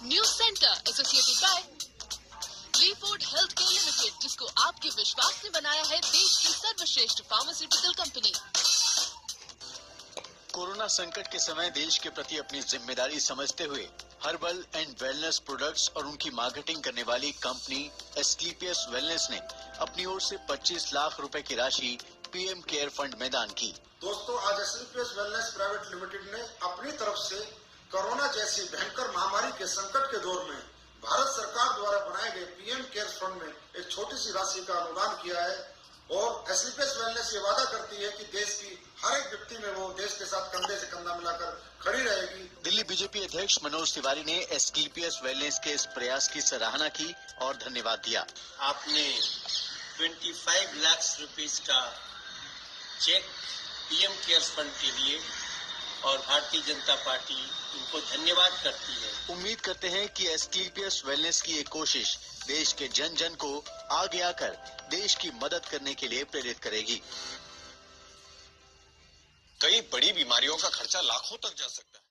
News centre associated by Leeford health care limited जिसको आपके विश्वास ने बनाया है देश की सर्वश्रेष्ठ फार्मास्यूटिकल कंपनी कोरोना संकट के समय देश के प्रति अपनी ज़िम्मेदारी समझते हुए हर्बल एंड वेलनेस प्रोडक्ट्स और उनकी मार्केटिंग करने वाली कंपनी एस्क्लीपियस वेलनेस ने अपनी ओर से 25 लाख रुपए की राशि पीएम केयर फंड में दान की। दोस्तों आज एसएलपीएस वेलनेस प्राइवेट लिमिटेड ने अपनी तरफ़ से कोरोना जैसी भयंकर महामारी के संकट के दौर में भारत सरकार द्वारा बनाए गए पीएम केयर फंड में एक छोटी सी राशि का अनुदान किया है और एसलीपीएस वेलनेस ये वादा करती है कि देश की हर एक व्यक्ति में वो देश के साथ कंधे से कंधा मिलाकर खड़ी रहेगी। दिल्ली बीजेपी अध्यक्ष मनोज तिवारी ने एस्क्लीपियस वेलनेस के इस प्रयास की सराहना की और धन्यवाद दिया। आपने 25 लाख रुपीस का चेक पीएम केयर फंड के लिए और भारतीय जनता पार्टी उनको धन्यवाद करती है। उम्मीद करते हैं कि एसटीपीएस वेलनेस की एक कोशिश देश के जन जन को आगे आकर देश की मदद करने के लिए प्रेरित करेगी। कई बड़ी बीमारियों का खर्चा लाखों तक जा सकता है।